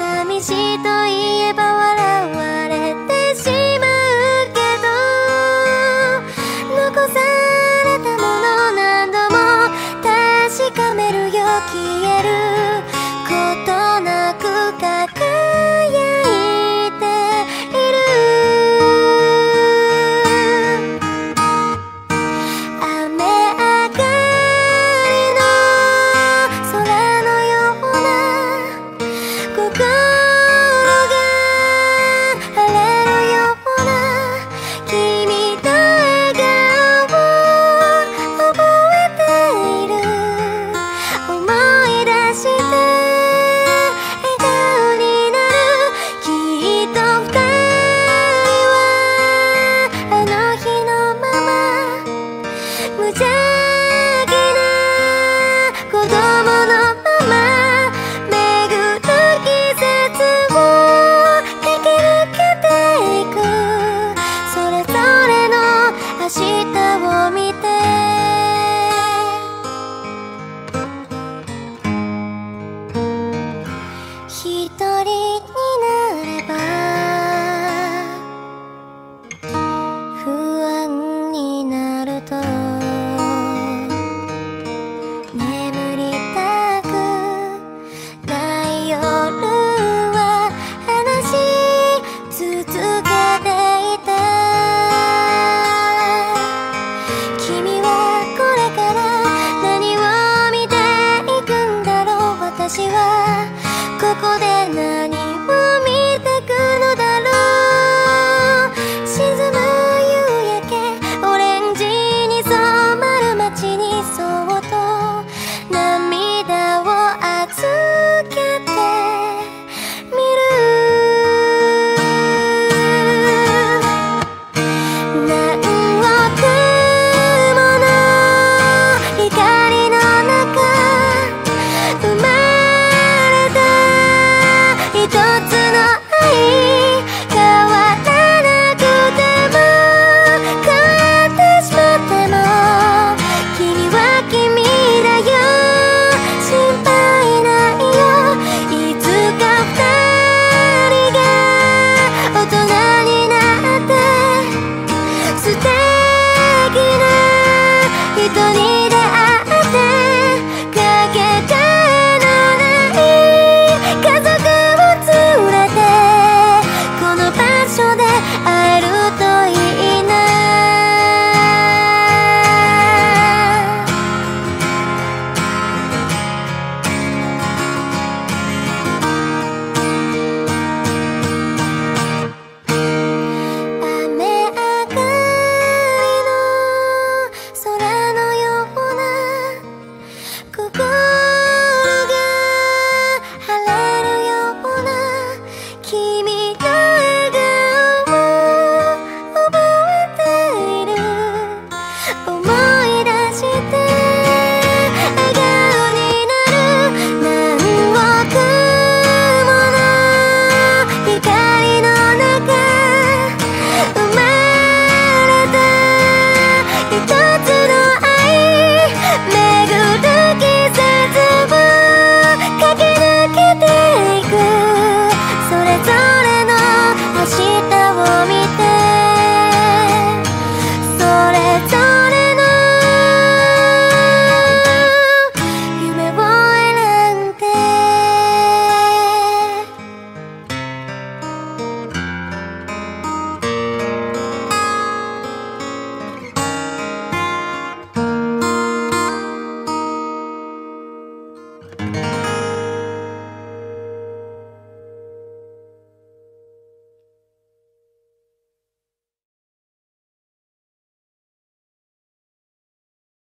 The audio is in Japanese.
寂しいと言えば笑われここで何